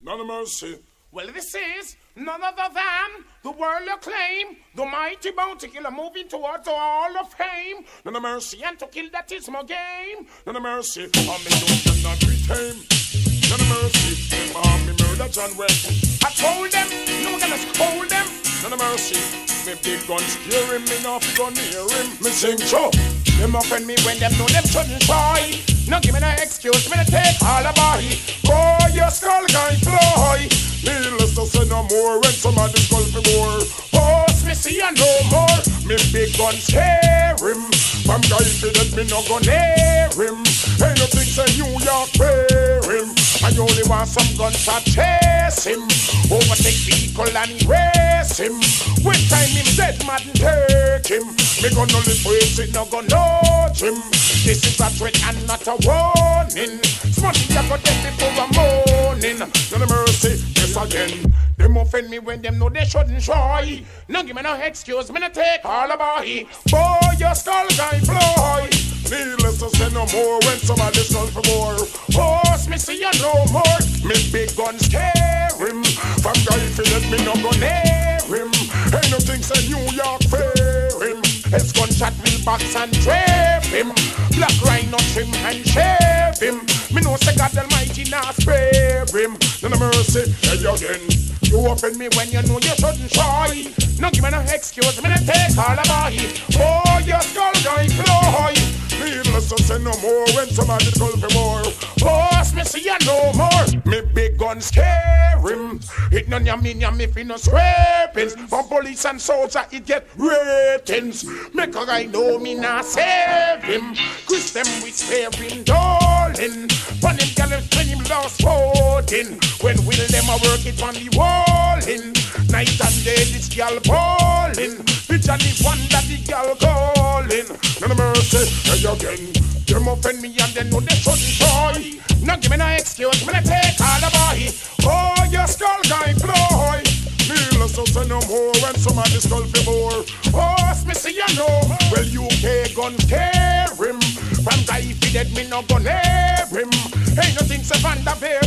None of mercy. Well, this is none other than the world acclaim, the mighty bounty killer moving towards the hall of fame. None of mercy, and to kill that is my game. None of mercy, on me don't cannot be tame. None of mercy, me murder John West. I told them, no one gonna scold them. None of mercy, me big gun scare him, me not gun near him. Me sing show. Them offend me when them know them shouldn't try. No give me no excuse, me to take all the body. Oh, your skull guy fly. Needless to say no more when somebody skull for more. Post me see and no more. Me big gun scare him. From guy for that me no go near him. Ain't thing say New York wear him. I only want some guns gunshot chase him. Overtake vehicle and race him. When time him dead, man take him. Me gonna live with it, no go nudge him. This is a threat and not a warning. Smarty, you got them before a morning. Of mercy, yes again. Them offend me when them know they shouldn't try. No give me no excuse, me no take all about it. Boy, your skull guy fly. Needless to say no more when somebody skull for more. Post me see you no more. Me big gun scare him. From guy fi let me no go near him. Ain't no thing say New York. Gunshot will box and drape him. Black rhino trim and shave him. Me know say God Almighty not spare him. Of mercy, hey again. You offend me when you know you shouldn't try. No give me no excuse, me no take all about it. Oh, your skull guy fly. Needless to say no more when somebody skull for more. Post me see you no more. Me big gun scare. It mean ya me fi no scrapings. From police and soldier it get ratings. Make a guy know me not save him. Chris them we spare him darling. When him gallons when him lost voting. When will them a work it on the wallin'? Night and day this gal ballin'. Bitch and the one that the gal calling. Of mercy, hey again. Them offend me and they know they shouldn't try. No give me no excuse, me take all the boy. Oh, your skull guy fly. Needless to say no more and when somebody skull for more. Oh, me see you know. Well, UK gun scare him. From guy if he dead, me no gun him. Ain't nothing so Van Beer